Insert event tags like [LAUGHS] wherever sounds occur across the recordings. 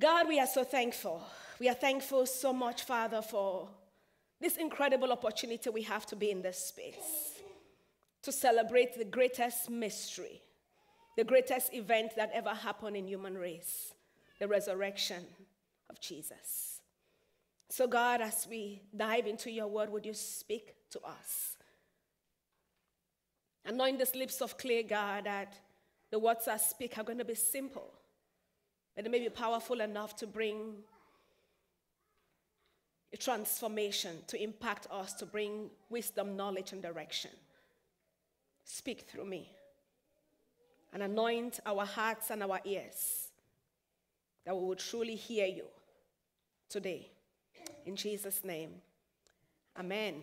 God, we are so thankful. We are thankful so much, Father, for this incredible opportunity we have to be in this space, to celebrate the greatest mystery, the greatest event that ever happened in human race, the resurrection of Jesus. So, God, as we dive into your word, would you speak to us? Anoint the lips of clay, God, that the words I speak are going to be simple, but they may be powerful enough to bring a transformation, to impact us, to bring wisdom, knowledge, and direction. Speak through me and anoint our hearts and our ears that we will truly hear you today. In Jesus' name, amen.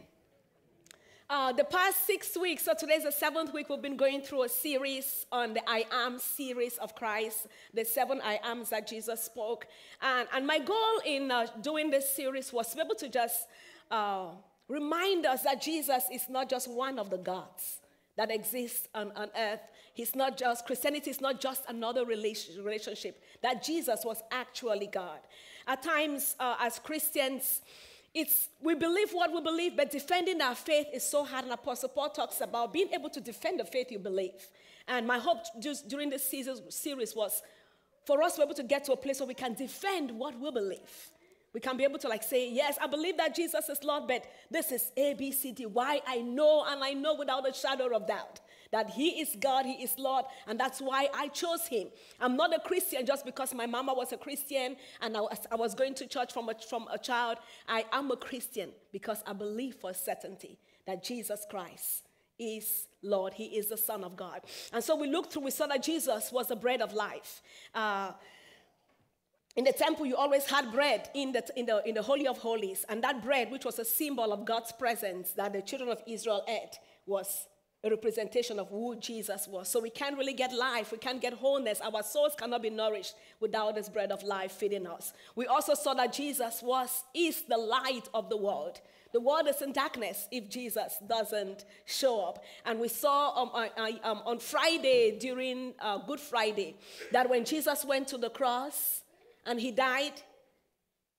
Uh, the past six weeks, so today's the seventh week, we've been going through a series on the I Am series of Christ, the seven I Ams that Jesus spoke. And, and my goal in uh, doing this series was to be able to just uh, remind us that Jesus is not just one of the gods that exists on, on earth. He's not just, Christianity is not just another relationship, that Jesus was actually God. At times, uh, as Christians, it's, we believe what we believe, but defending our faith is so hard. And Apostle Paul talks about being able to defend the faith you believe. And my hope just during this series was for us to be able to get to a place where we can defend what we believe. We can be able to like say, yes, I believe that Jesus is Lord, but this is A, B, C, D. Why I know and I know without a shadow of doubt that He is God, He is Lord, and that's why I chose Him. I'm not a Christian just because my mama was a Christian and I was, I was going to church from a, from a child. I am a Christian because I believe for certainty that Jesus Christ is Lord. He is the Son of God. And so we looked through, we saw that Jesus was the bread of life. Uh, in the temple, you always had bread in the, in, the, in the Holy of Holies. And that bread, which was a symbol of God's presence that the children of Israel ate, was a representation of who Jesus was. So we can't really get life, we can't get wholeness. Our souls cannot be nourished without this bread of life feeding us. We also saw that Jesus was is the light of the world. The world is in darkness if Jesus doesn't show up. And we saw um, um, on Friday during uh, Good Friday that when Jesus went to the cross and he died,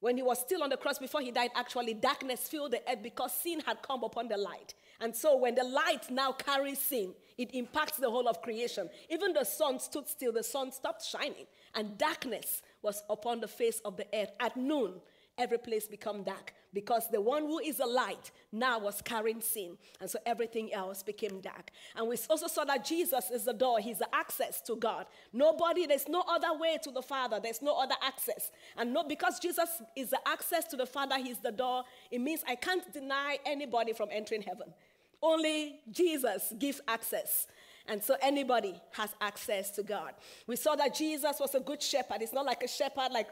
when he was still on the cross before he died, actually, darkness filled the earth because sin had come upon the light. And so when the light now carries sin, it impacts the whole of creation. Even the sun stood still, the sun stopped shining, and darkness was upon the face of the earth. At noon, every place become dark because the one who is a light now was carrying sin and so everything else became dark and we also saw that jesus is the door he's the access to god nobody there's no other way to the father there's no other access and no because jesus is the access to the father he's the door it means i can't deny anybody from entering heaven only jesus gives access and so anybody has access to God. We saw that Jesus was a good shepherd. It's not like a shepherd like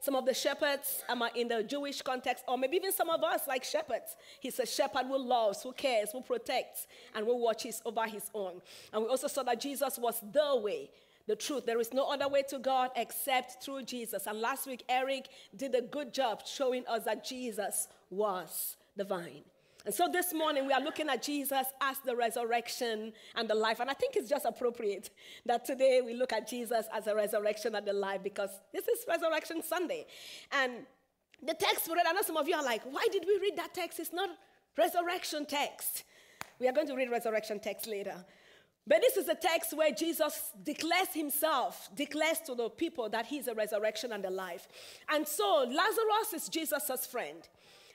some of the shepherds um, in the Jewish context, or maybe even some of us like shepherds. He's a shepherd who loves, who cares, who protects, and who watches over his own. And we also saw that Jesus was the way, the truth. There is no other way to God except through Jesus. And last week, Eric did a good job showing us that Jesus was the vine. And so this morning we are looking at Jesus as the resurrection and the life. And I think it's just appropriate that today we look at Jesus as a resurrection and the life because this is Resurrection Sunday. And the text we read, I know some of you are like, why did we read that text? It's not resurrection text. We are going to read resurrection text later. But this is a text where Jesus declares himself, declares to the people that he's a resurrection and a life. And so Lazarus is Jesus' friend.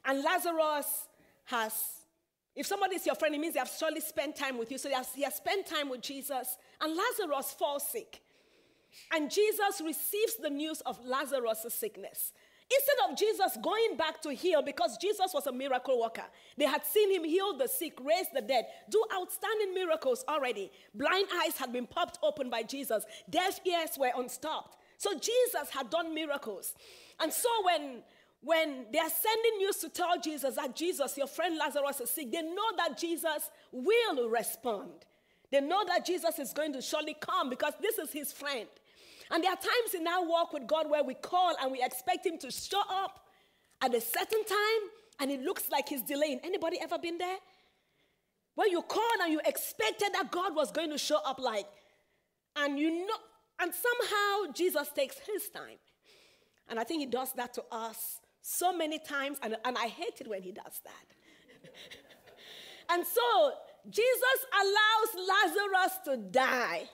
And Lazarus has, if somebody is your friend, it means they have surely spent time with you. So has, he has spent time with Jesus, and Lazarus falls sick. And Jesus receives the news of Lazarus' sickness. Instead of Jesus going back to heal, because Jesus was a miracle worker, they had seen him heal the sick, raise the dead, do outstanding miracles already. Blind eyes had been popped open by Jesus, deaf ears were unstopped. So Jesus had done miracles. And so when when they are sending news to tell Jesus that Jesus, your friend Lazarus, is sick, they know that Jesus will respond. They know that Jesus is going to surely come because this is his friend. And there are times in our walk with God where we call and we expect him to show up at a certain time and it looks like he's delaying. Anybody ever been there? Where you called and you expected that God was going to show up like, and you know, and somehow Jesus takes his time. And I think he does that to us so many times, and, and I hate it when he does that. [LAUGHS] and so Jesus allows Lazarus to die.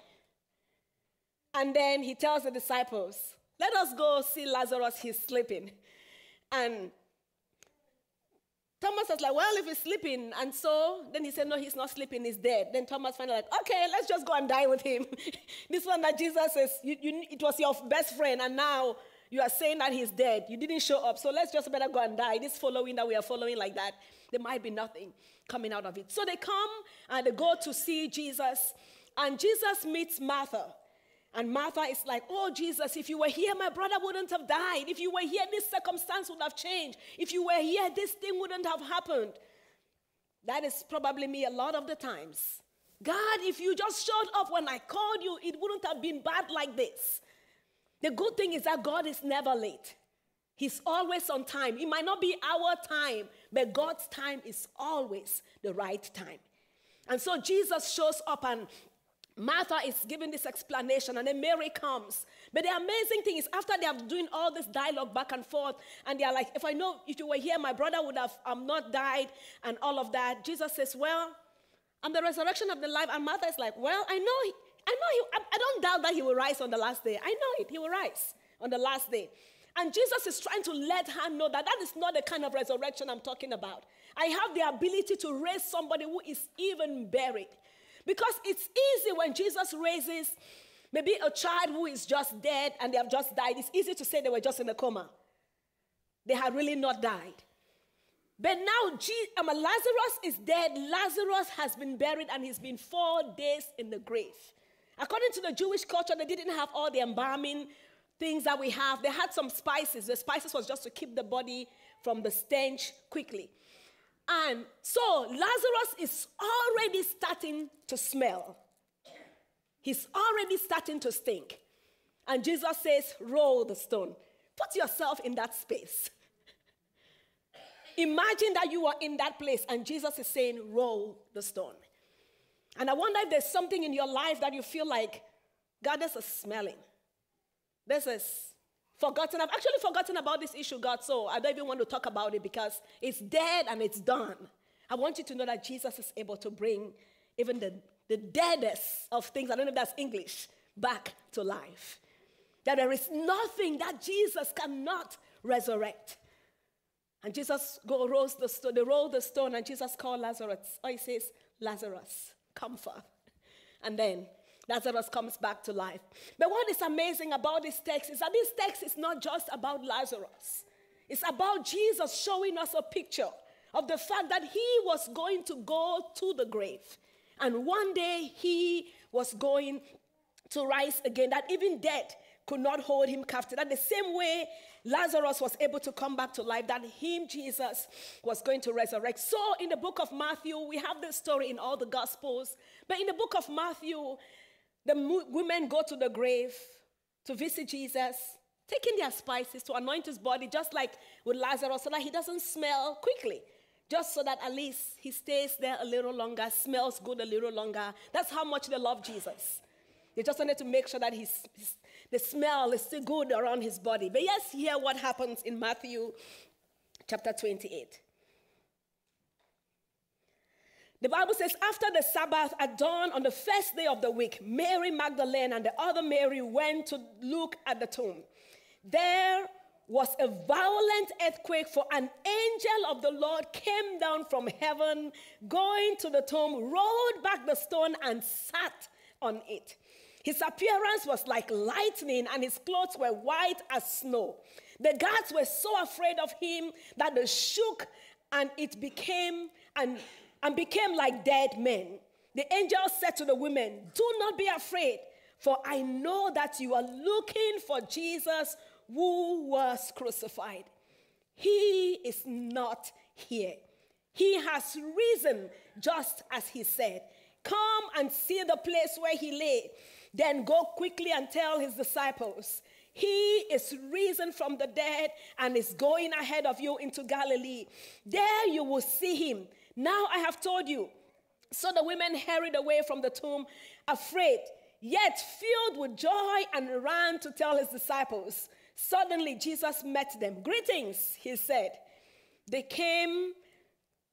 And then he tells the disciples, Let us go see Lazarus, he's sleeping. And Thomas was like, Well, if he's sleeping, and so then he said, No, he's not sleeping, he's dead. Then Thomas finally like, Okay, let's just go and die with him. [LAUGHS] this one that Jesus says, you, you, it was your best friend, and now you are saying that he's dead. You didn't show up, so let's just better go and die. This following that we are following like that, there might be nothing coming out of it. So they come and they go to see Jesus, and Jesus meets Martha. And Martha is like, Oh, Jesus, if you were here, my brother wouldn't have died. If you were here, this circumstance would have changed. If you were here, this thing wouldn't have happened. That is probably me a lot of the times. God, if you just showed up when I called you, it wouldn't have been bad like this. The good thing is that God is never late. He's always on time. It might not be our time, but God's time is always the right time. And so Jesus shows up and Martha is giving this explanation, and then Mary comes. But the amazing thing is, after they are doing all this dialogue back and forth, and they are like, If I know if you were here, my brother would have um, not died, and all of that. Jesus says, Well, I'm the resurrection of the life. And Martha is like, Well, I know, I know, he, I, don't doubt that he will rise on the last day. I know it, he will rise on the last day. And Jesus is trying to let her know that that is not the kind of resurrection I'm talking about. I have the ability to raise somebody who is even buried. Because it's easy when Jesus raises maybe a child who is just dead and they have just died. It's easy to say they were just in a coma. They had really not died. But now um, Lazarus is dead. Lazarus has been buried and he's been four days in the grave. According to the Jewish culture, they didn't have all the embalming things that we have. They had some spices. The spices was just to keep the body from the stench quickly. And so Lazarus is already starting to smell. He's already starting to stink. And Jesus says, Roll the stone. Put yourself in that space. [LAUGHS] Imagine that you are in that place and Jesus is saying, Roll the stone. And I wonder if there's something in your life that you feel like, God, this is smelling. This is forgotten. I've actually forgotten about this issue, God, so I don't even want to talk about it because it's dead and it's done. I want you to know that Jesus is able to bring even the, the deadest of things, I don't know if that's English, back to life. That there is nothing that Jesus cannot resurrect. And Jesus go, rolls the stone, they roll the stone, and Jesus called Lazarus. Oh, he says, Lazarus, come forth. And then Lazarus comes back to life. But what is amazing about this text is that this text is not just about Lazarus, it's about Jesus showing us a picture of the fact that he was going to go to the grave. And one day he was going to rise again, that even death could not hold him captive. That the same way Lazarus was able to come back to life, that him, Jesus, was going to resurrect. So in the book of Matthew, we have this story in all the Gospels. But in the book of Matthew, the women go to the grave to visit Jesus, taking their spices to anoint his body, just like with Lazarus, so that he doesn't smell quickly. Just so that at least he stays there a little longer, smells good a little longer. That's how much they love Jesus. They just wanted to make sure that his, the smell is still good around his body. But yes, hear what happens in Matthew chapter 28. The Bible says, after the Sabbath at dawn on the first day of the week, Mary Magdalene and the other Mary went to look at the tomb. There was a violent earthquake, for an angel of the Lord came down from heaven, going to the tomb, rolled back the stone, and sat on it. His appearance was like lightning, and his clothes were white as snow. The guards were so afraid of him that they shook, and it became and and became like dead men. The angel said to the women, Do not be afraid, for I know that you are looking for Jesus who was crucified. He is not here. He has risen just as he said. Come and see the place where he lay. Then go quickly and tell his disciples, He is risen from the dead and is going ahead of you into Galilee. There you will see him. Now I have told you. So the women hurried away from the tomb, afraid, yet filled with joy, and ran to tell his disciples. Suddenly, Jesus met them. Greetings, he said. They came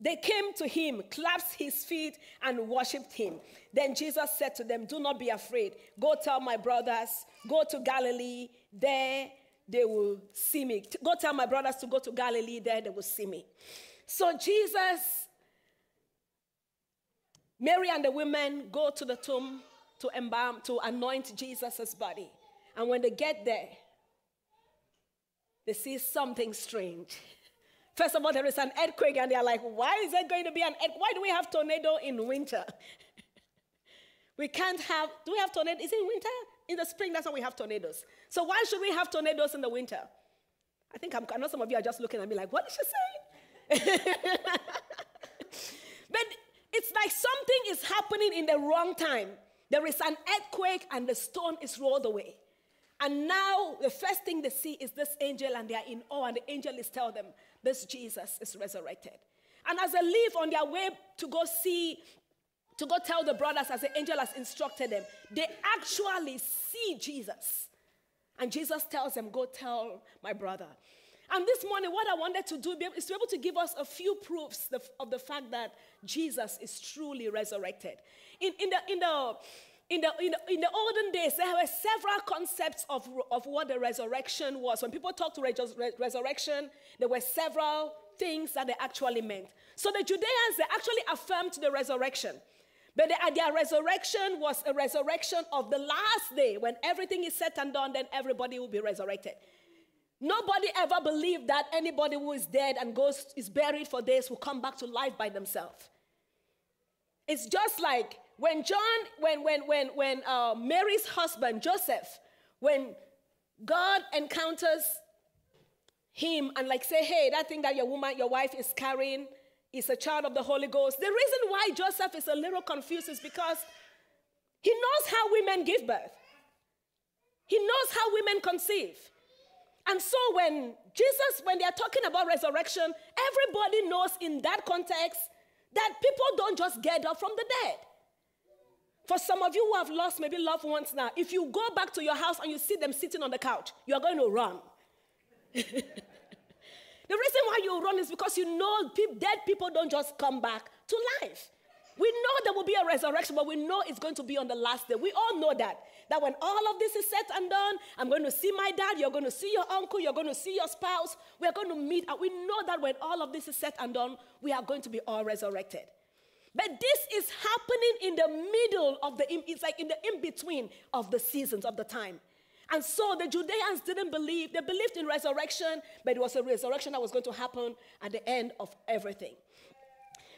they came to him, clasped his feet, and worshipped him. Then Jesus said to them, Do not be afraid. Go tell my brothers, go to Galilee, there they will see me. Go tell my brothers to go to Galilee, there they will see me. So Jesus, Mary and the women go to the tomb to embalm, to anoint Jesus' body. And when they get there, they see something strange. First of all, there is an earthquake, and they're like, why is there going to be an earthquake? Why do we have tornado in winter? [LAUGHS] we can't have, do we have tornado? Is it in winter? In the spring, that's when we have tornadoes. So why should we have tornadoes in the winter? I think I'm, I know some of you are just looking at me like, what did she say? [LAUGHS] but it's like something is happening in the wrong time. There is an earthquake and the stone is rolled away. And now the first thing they see is this angel, and they are in awe, and the angel is telling them, This Jesus is resurrected. And as they leave on their way to go see, to go tell the brothers as the angel has instructed them, they actually see Jesus. And Jesus tells them, Go tell my brother. And this morning, what I wanted to do is to be able to give us a few proofs of the fact that Jesus is truly resurrected. In, in, the, in, the, in, the, in, the, in the olden days, there were several concepts of, of what the resurrection was. When people talked to res- resurrection, there were several things that they actually meant. So the Judeans, they actually affirmed the resurrection. But the, their resurrection was a resurrection of the last day when everything is said and done, then everybody will be resurrected. Nobody ever believed that anybody who is dead and goes is buried for days will come back to life by themselves. It's just like when John, when when when when uh, Mary's husband Joseph, when God encounters him and like say, hey, that thing that your woman, your wife is carrying is a child of the Holy Ghost. The reason why Joseph is a little confused is because he knows how women give birth. He knows how women conceive. And so when Jesus, when they are talking about resurrection, everybody knows in that context that people don't just get up from the dead. For some of you who have lost maybe loved ones now, if you go back to your house and you see them sitting on the couch, you are going to run. [LAUGHS] the reason why you run is because you know dead people don't just come back to life. We know there will be a resurrection, but we know it's going to be on the last day. We all know that. That when all of this is said and done, I'm going to see my dad, you're going to see your uncle, you're going to see your spouse, we are going to meet. And we know that when all of this is said and done, we are going to be all resurrected. But this is happening in the middle of the, it's like in the in between of the seasons of the time. And so the Judeans didn't believe, they believed in resurrection, but it was a resurrection that was going to happen at the end of everything.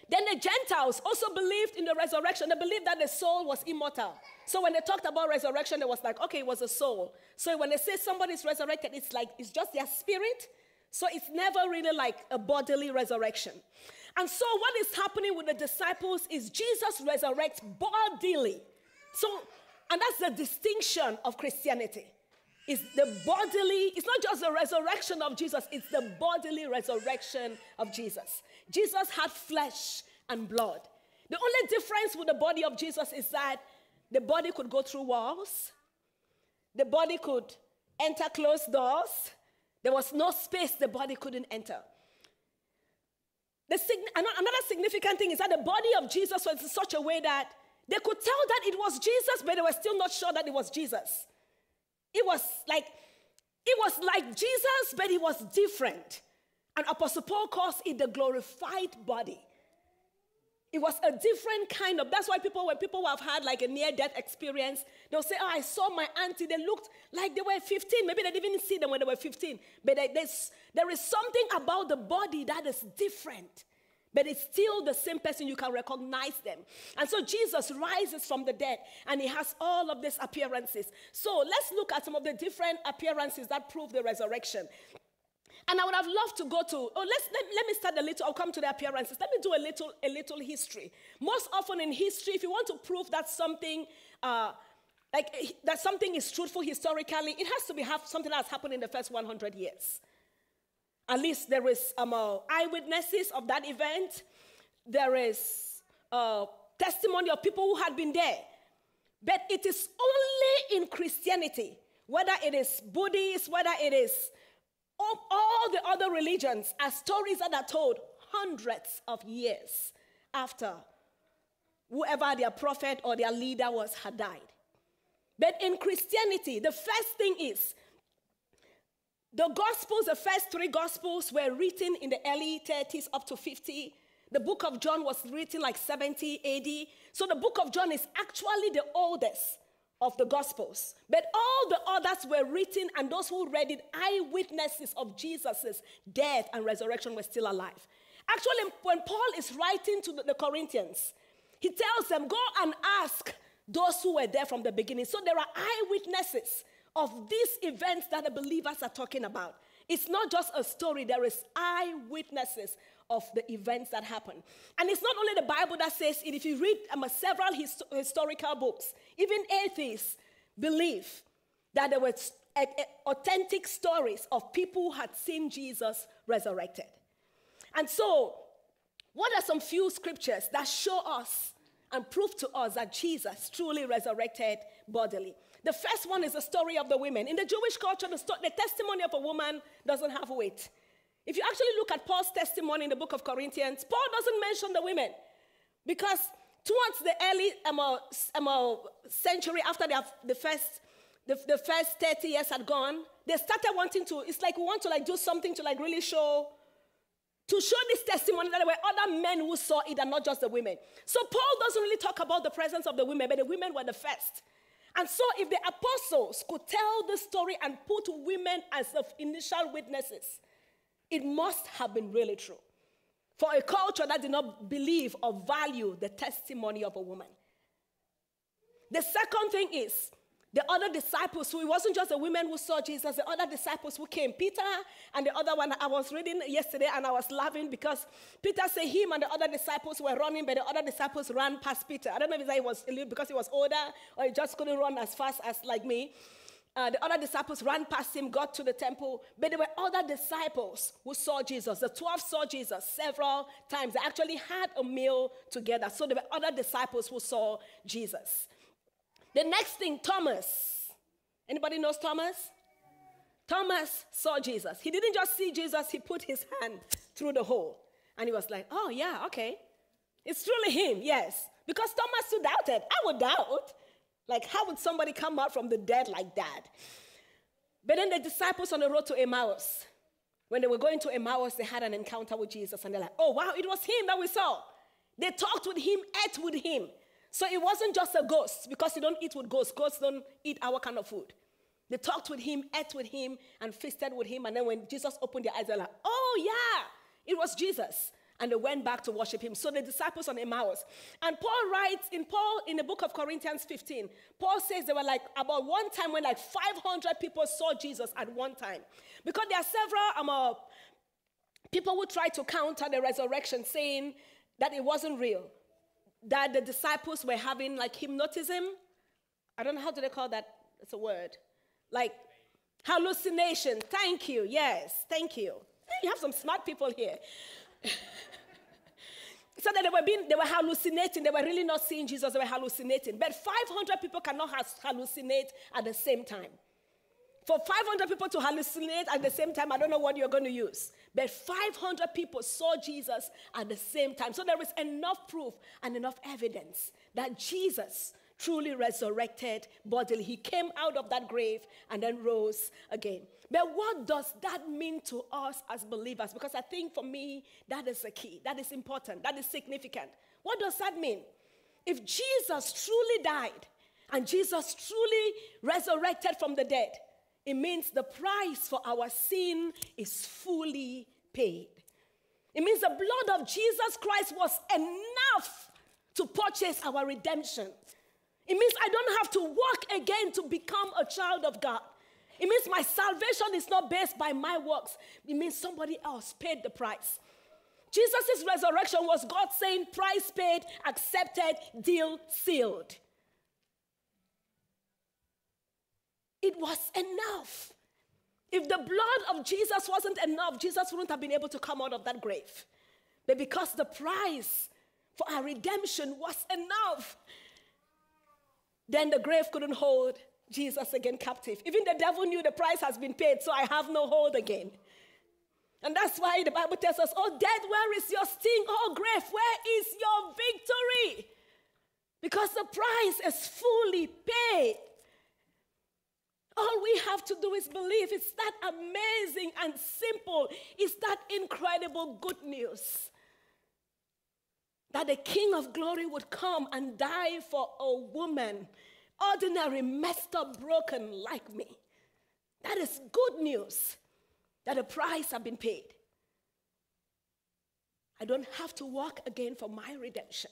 Then the Gentiles also believed in the resurrection. They believed that the soul was immortal. So when they talked about resurrection, it was like, okay, it was a soul. So when they say somebody's resurrected, it's like it's just their spirit. So it's never really like a bodily resurrection. And so what is happening with the disciples is Jesus resurrects bodily. So, and that's the distinction of Christianity. It's the bodily, it's not just the resurrection of Jesus, it's the bodily resurrection of Jesus. Jesus had flesh and blood. The only difference with the body of Jesus is that the body could go through walls, the body could enter closed doors. There was no space the body couldn't enter. The, another significant thing is that the body of Jesus was in such a way that they could tell that it was Jesus, but they were still not sure that it was Jesus. It was like, it was like Jesus, but it was different. And Apostle Paul calls it the glorified body. It was a different kind of, that's why people, when people have had like a near death experience, they'll say, Oh, I saw my auntie. They looked like they were 15. Maybe they didn't even see them when they were 15. But there is something about the body that is different. But it's still the same person, you can recognize them. And so Jesus rises from the dead and he has all of these appearances. So let's look at some of the different appearances that prove the resurrection. And I would have loved to go to, oh, let's, let, let me start a little, I'll come to the appearances. Let me do a little, a little history. Most often in history, if you want to prove that something, uh, like that something is truthful historically, it has to be have something that has happened in the first 100 years. At least there is um, uh, eyewitnesses of that event. There is uh, testimony of people who had been there. But it is only in Christianity whether it is Buddhist, whether it is all, all the other religions, are stories that are told hundreds of years after whoever their prophet or their leader was had died. But in Christianity, the first thing is the Gospels, the first three Gospels were written in the early 30s up to 50. The book of John was written like 70 AD. So the book of John is actually the oldest of the Gospels. But all the others were written, and those who read it, eyewitnesses of Jesus' death and resurrection, were still alive. Actually, when Paul is writing to the Corinthians, he tells them, Go and ask those who were there from the beginning. So there are eyewitnesses of these events that the believers are talking about. It's not just a story, there is eyewitnesses of the events that happen. And it's not only the Bible that says it. If you read um, several hist- historical books, even atheists believe that there were authentic stories of people who had seen Jesus resurrected. And so, what are some few scriptures that show us and prove to us that Jesus truly resurrected bodily? The first one is the story of the women. In the Jewish culture, the, sto- the testimony of a woman doesn't have weight. If you actually look at Paul's testimony in the book of Corinthians, Paul doesn't mention the women because towards the early um, uh, um, uh, century after have, the first the, the first 30 years had gone, they started wanting to, it's like we want to like do something to like really show, to show this testimony that there were other men who saw it and not just the women. So Paul doesn't really talk about the presence of the women, but the women were the first. And so, if the apostles could tell the story and put women as the initial witnesses, it must have been really true for a culture that did not believe or value the testimony of a woman. The second thing is the other disciples, who it wasn't just the women who saw Jesus, the other disciples who came, Peter and the other one I was reading yesterday and I was laughing because Peter said him and the other disciples were running, but the other disciples ran past Peter. I don't know if it was because he was older or he just couldn't run as fast as like me. Uh, the other disciples ran past him, got to the temple, but there were other disciples who saw Jesus. The 12 saw Jesus several times. They actually had a meal together. So there were other disciples who saw Jesus. The next thing, Thomas. Anybody knows Thomas? Thomas saw Jesus. He didn't just see Jesus, he put his hand through the hole. And he was like, oh, yeah, okay. It's truly him, yes. Because Thomas too doubted. I would doubt. Like, how would somebody come out from the dead like that? But then the disciples on the road to Emmaus, when they were going to Emmaus, they had an encounter with Jesus. And they're like, oh, wow, it was him that we saw. They talked with him, ate with him. So it wasn't just a ghost because you don't eat with ghosts. Ghosts don't eat our kind of food. They talked with him, ate with him, and feasted with him. And then when Jesus opened their eyes, they're like, oh, yeah, it was Jesus. And they went back to worship him. So the disciples on Emmaus. And Paul writes in Paul in the book of Corinthians 15, Paul says there were like about one time when like 500 people saw Jesus at one time. Because there are several um, uh, people who try to counter the resurrection, saying that it wasn't real that the disciples were having like hypnotism. I don't know how do they call that. It's a word. Like hallucination. Thank you. Yes, thank you. You have some smart people here. [LAUGHS] so that they were being, they were hallucinating. They were really not seeing Jesus. They were hallucinating. But 500 people cannot hallucinate at the same time. For 500 people to hallucinate at the same time, I don't know what you're going to use. But 500 people saw Jesus at the same time. So there is enough proof and enough evidence that Jesus truly resurrected bodily. He came out of that grave and then rose again. But what does that mean to us as believers? Because I think for me, that is the key. That is important. That is significant. What does that mean? If Jesus truly died and Jesus truly resurrected from the dead, it means the price for our sin is fully paid. It means the blood of Jesus Christ was enough to purchase our redemption. It means I don't have to work again to become a child of God. It means my salvation is not based by my works. It means somebody else paid the price. Jesus' resurrection was God saying, price paid, accepted, deal sealed. It was enough. If the blood of Jesus wasn't enough, Jesus wouldn't have been able to come out of that grave. But because the price for our redemption was enough, then the grave couldn't hold Jesus again captive. Even the devil knew the price has been paid, so I have no hold again. And that's why the Bible tells us, Oh, dead, where is your sting? Oh, grave, where is your victory? Because the price is fully paid. All we have to do is believe. It's that amazing and simple. It's that incredible good news that the King of glory would come and die for a woman, ordinary, messed up, broken like me. That is good news that a price has been paid. I don't have to work again for my redemption.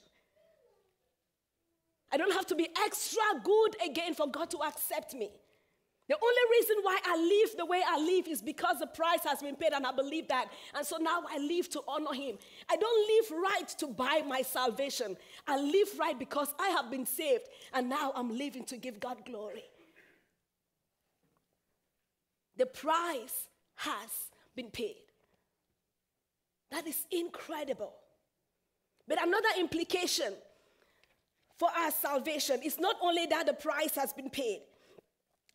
I don't have to be extra good again for God to accept me. The only reason why I live the way I live is because the price has been paid, and I believe that. And so now I live to honor Him. I don't live right to buy my salvation. I live right because I have been saved, and now I'm living to give God glory. The price has been paid. That is incredible. But another implication for our salvation is not only that the price has been paid,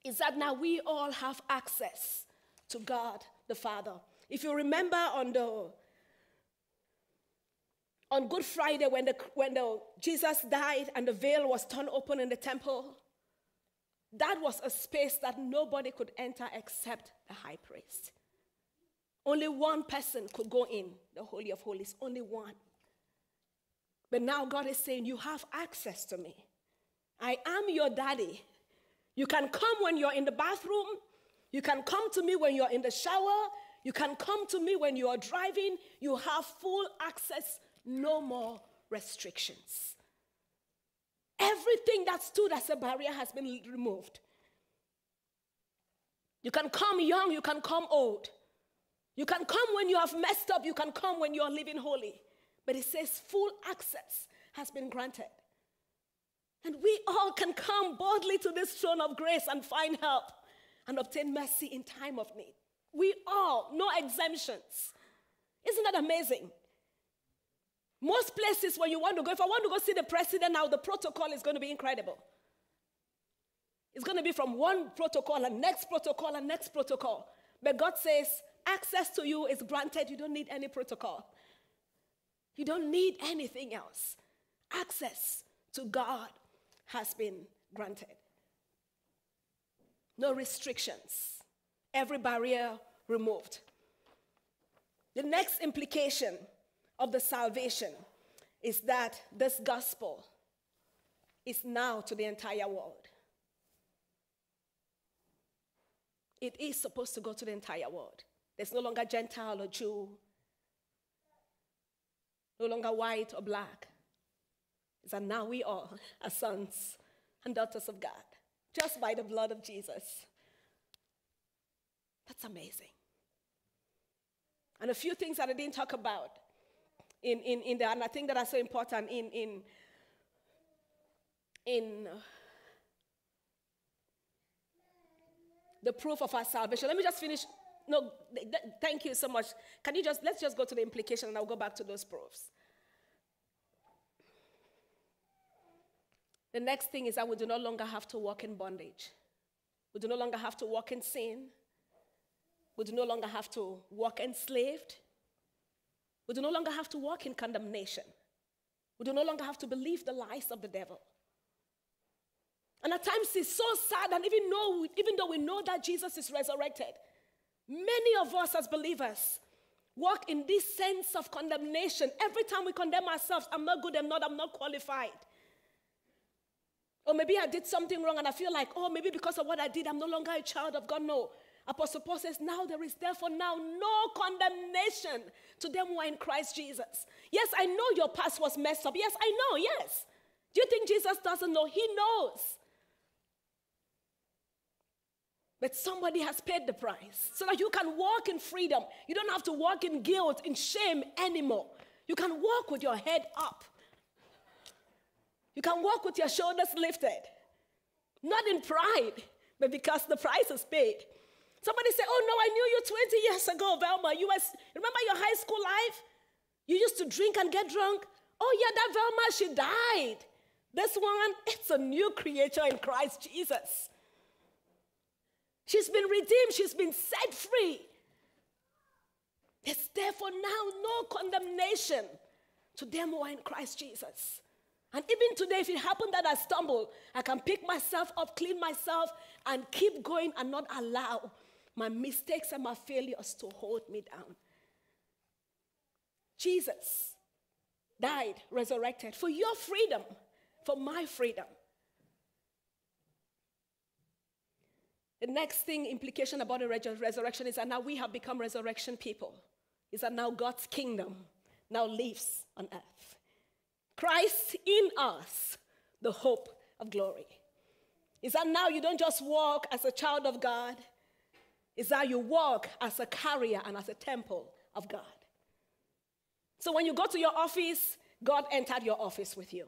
is that now we all have access to God the Father. If you remember on the on Good Friday when the when the Jesus died and the veil was torn open in the temple, that was a space that nobody could enter except the high priest. Only one person could go in the Holy of Holies, only one. But now God is saying, You have access to me. I am your daddy. You can come when you're in the bathroom. You can come to me when you're in the shower. You can come to me when you are driving. You have full access, no more restrictions. Everything that stood as a barrier has been removed. You can come young, you can come old. You can come when you have messed up, you can come when you are living holy. But it says full access has been granted. And we all can come boldly to this throne of grace and find help and obtain mercy in time of need. We all, no exemptions. Isn't that amazing? Most places where you want to go, if I want to go see the president now, the protocol is going to be incredible. It's going to be from one protocol and next protocol and next protocol. But God says, access to you is granted. You don't need any protocol. You don't need anything else. Access to God has been granted. No restrictions, every barrier removed. The next implication of the salvation is that this gospel is now to the entire world. It is supposed to go to the entire world. There's no longer Gentile or Jew, no longer white or black is that now we all are sons and daughters of God, just by the blood of Jesus. That's amazing. And a few things that I didn't talk about in, in, in there, and I think that are so important in, in, in the proof of our salvation. Let me just finish. No, th- th- thank you so much. Can you just, let's just go to the implication and I'll go back to those proofs. The next thing is that we do no longer have to walk in bondage. We do no longer have to walk in sin. We do no longer have to walk enslaved. We do no longer have to walk in condemnation. We do no longer have to believe the lies of the devil. And at times it's so sad, and even though, even though we know that Jesus is resurrected, many of us as believers walk in this sense of condemnation. Every time we condemn ourselves, I'm not good, I'm not, I'm not qualified. Or maybe I did something wrong and I feel like, oh, maybe because of what I did, I'm no longer a child of God. No. Apostle Paul says, now there is therefore now no condemnation to them who are in Christ Jesus. Yes, I know your past was messed up. Yes, I know, yes. Do you think Jesus doesn't know? He knows. But somebody has paid the price so that you can walk in freedom. You don't have to walk in guilt, in shame anymore. You can walk with your head up. You can walk with your shoulders lifted, not in pride, but because the price is paid. Somebody say, Oh no, I knew you 20 years ago, Velma. You was, remember your high school life? You used to drink and get drunk. Oh, yeah, that Velma, she died. This one, it's a new creature in Christ Jesus. She's been redeemed, she's been set free. There's therefore now no condemnation to them who are in Christ Jesus. And even today, if it happened that I stumble, I can pick myself up, clean myself, and keep going and not allow my mistakes and my failures to hold me down. Jesus died, resurrected for your freedom, for my freedom. The next thing, implication about the resurrection is that now we have become resurrection people. Is that now God's kingdom now lives on earth. Christ in us, the hope of glory. Is that now you don't just walk as a child of God, is that you walk as a carrier and as a temple of God. So when you go to your office, God entered your office with you.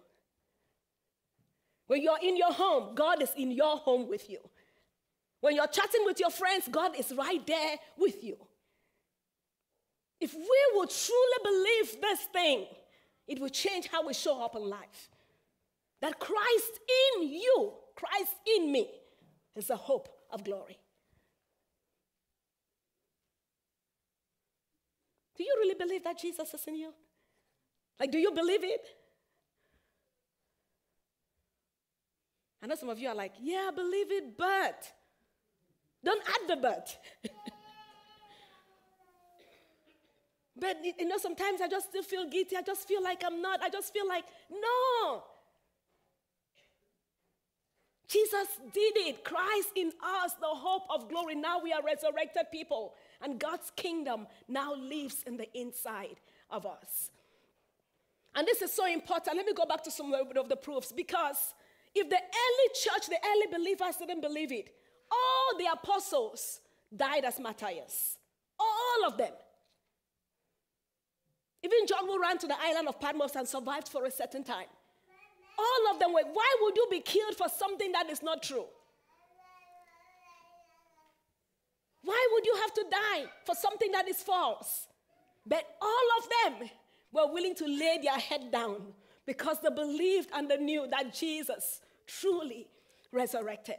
When you're in your home, God is in your home with you. When you're chatting with your friends, God is right there with you. If we would truly believe this thing, it will change how we show up in life. That Christ in you, Christ in me, is the hope of glory. Do you really believe that Jesus is in you? Like, do you believe it? I know some of you are like, yeah, I believe it, but. Don't add the but. [LAUGHS] but, you know, sometimes I just still feel guilty. I just feel like I'm not. I just feel like, no. Jesus did it. Christ in us, the hope of glory. Now we are resurrected people, and God's kingdom now lives in the inside of us. And this is so important. Let me go back to some of the proofs because if the early church, the early believers didn't believe it, all the apostles died as martyrs. All of them. Even John who ran to the island of Patmos and survived for a certain time. All of them were, why would you be killed for something that is not true? Why would you have to die for something that is false? But all of them were willing to lay their head down because they believed and they knew that Jesus truly resurrected.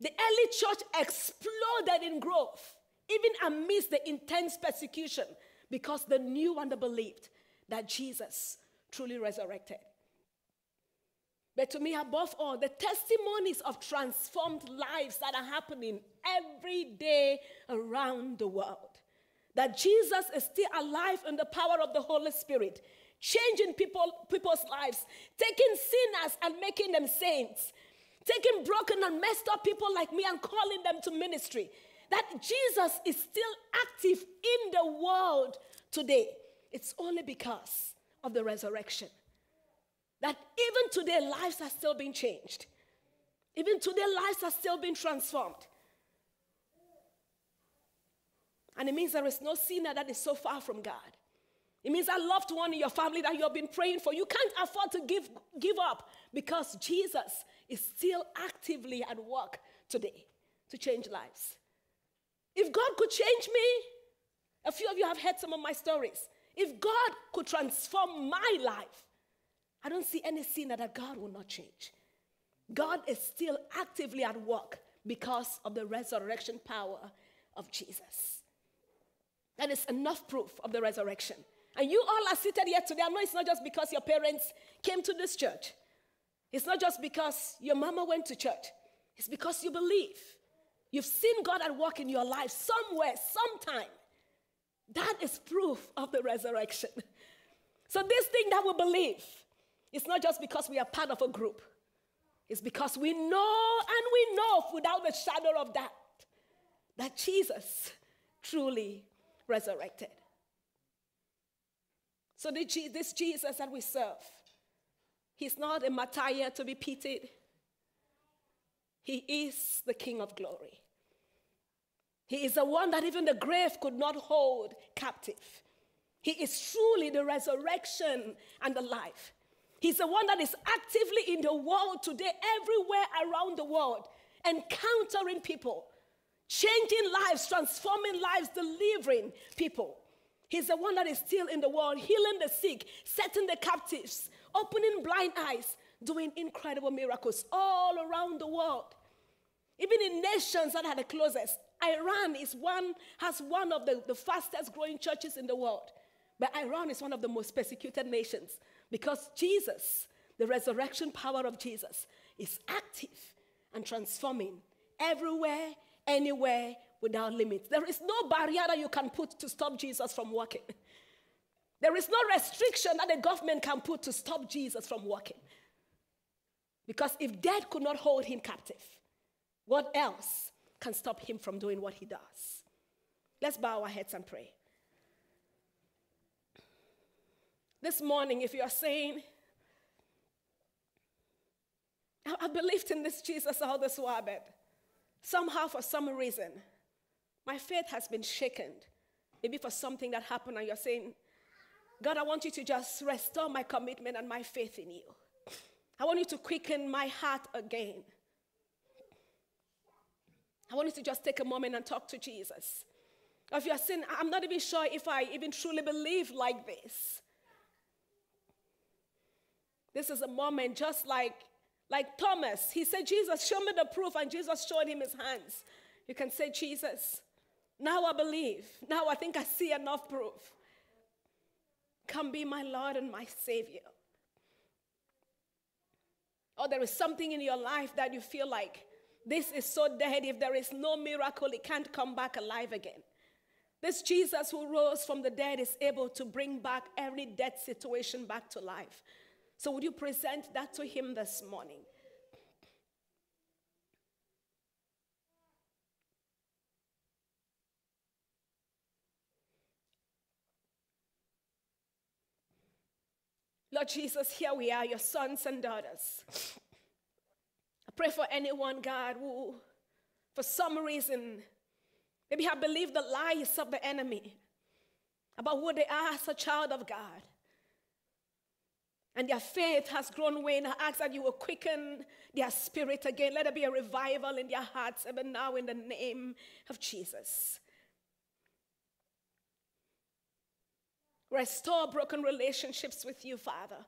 The early church exploded in growth, even amidst the intense persecution, because they knew and they believed that Jesus truly resurrected. But to me, above all, the testimonies of transformed lives that are happening every day around the world. That Jesus is still alive in the power of the Holy Spirit, changing people, people's lives, taking sinners and making them saints, taking broken and messed up people like me and calling them to ministry. That Jesus is still active in the world today. It's only because of the resurrection. That even today, lives are still being changed. Even today, lives are still being transformed. And it means there is no sinner that is so far from God. It means a loved one in your family that you have been praying for, you can't afford to give, give up because Jesus is still actively at work today to change lives. If God could change me, a few of you have heard some of my stories. If God could transform my life, I don't see any sin that God will not change. God is still actively at work because of the resurrection power of Jesus. That is enough proof of the resurrection. And you all are seated here today. I know it's not just because your parents came to this church. It's not just because your mama went to church. It's because you believe. You've seen God at work in your life somewhere, sometime. That is proof of the resurrection. [LAUGHS] So, this thing that we believe, it's not just because we are part of a group. It's because we know and we know without the shadow of doubt that Jesus truly resurrected. So, this Jesus that we serve, He's not a martyr to be pitied. He is the King of glory. He is the one that even the grave could not hold captive. He is truly the resurrection and the life. He's the one that is actively in the world today, everywhere around the world, encountering people, changing lives, transforming lives, delivering people. He's the one that is still in the world, healing the sick, setting the captives, opening blind eyes, doing incredible miracles all around the world. Even in nations that are the closest, Iran is one, has one of the, the fastest growing churches in the world. But Iran is one of the most persecuted nations because Jesus, the resurrection power of Jesus, is active and transforming everywhere, anywhere, without limits. There is no barrier that you can put to stop Jesus from working. There is no restriction that the government can put to stop Jesus from working. Because if death could not hold him captive, what else can stop him from doing what he does? Let's bow our heads and pray. This morning, if you are saying, I believed in this Jesus all this while, but somehow, for some reason, my faith has been shaken. Maybe for something that happened, and you're saying, God, I want you to just restore my commitment and my faith in you. I want you to quicken my heart again. I want you to just take a moment and talk to Jesus. If you're saying, I'm not even sure if I even truly believe like this. This is a moment just like, like Thomas. He said, Jesus, show me the proof, and Jesus showed him his hands. You can say, Jesus, now I believe. Now I think I see enough proof. Come be my Lord and my Savior. Or there is something in your life that you feel like this is so dead. If there is no miracle, it can't come back alive again. This Jesus who rose from the dead is able to bring back every dead situation back to life. So, would you present that to him this morning? Lord Jesus, here we are, your sons and daughters. Pray for anyone, God, who, for some reason, maybe have believed the lies of the enemy about who they are as a child of God. And their faith has grown weak. I ask that you will quicken their spirit again. Let there be a revival in their hearts, even now, in the name of Jesus. Restore broken relationships with you, Father.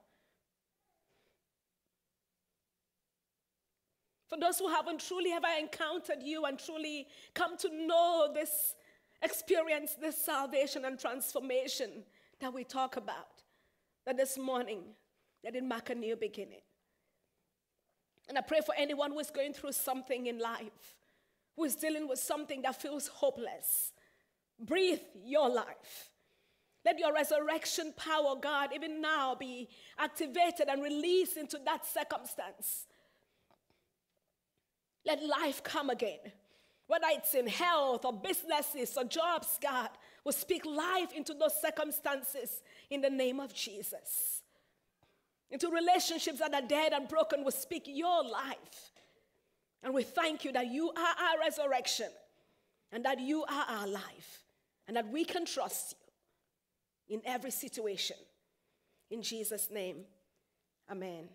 For those who haven't truly ever encountered you and truly come to know this experience, this salvation and transformation that we talk about, that this morning, that it mark a new beginning. And I pray for anyone who is going through something in life, who is dealing with something that feels hopeless. Breathe your life. Let your resurrection power, God, even now be activated and released into that circumstance. Let life come again. Whether it's in health or businesses or jobs, God, will speak life into those circumstances in the name of Jesus. Into relationships that are dead and broken, will speak your life. And we thank you that you are our resurrection and that you are our life and that we can trust you in every situation. In Jesus' name, amen.